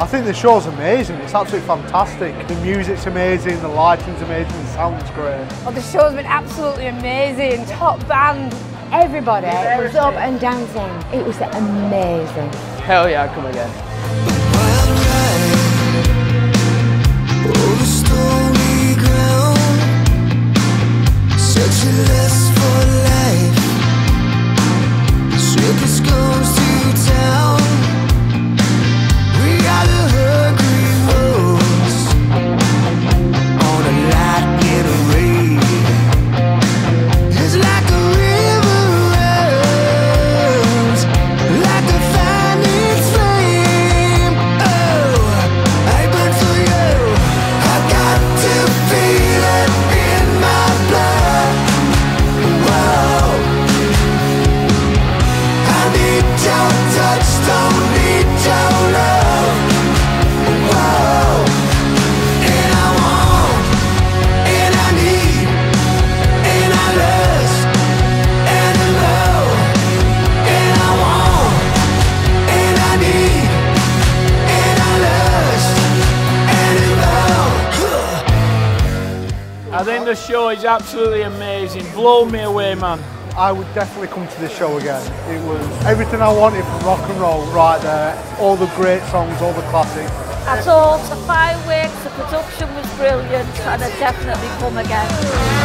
I think the show's amazing. It's absolutely fantastic. The music's amazing, the lighting's amazing, the sound's great. Well, the show's been absolutely amazing. Top band. Everybody was up and dancing. It was amazing. Hell yeah, come again. I think the show is absolutely amazing. Blow me away, man. I would definitely come to this show again. It was everything I wanted from rock and roll right there. All the great songs, all the classics. At all, the fireworks, the production was brilliant, and I'd definitely come again.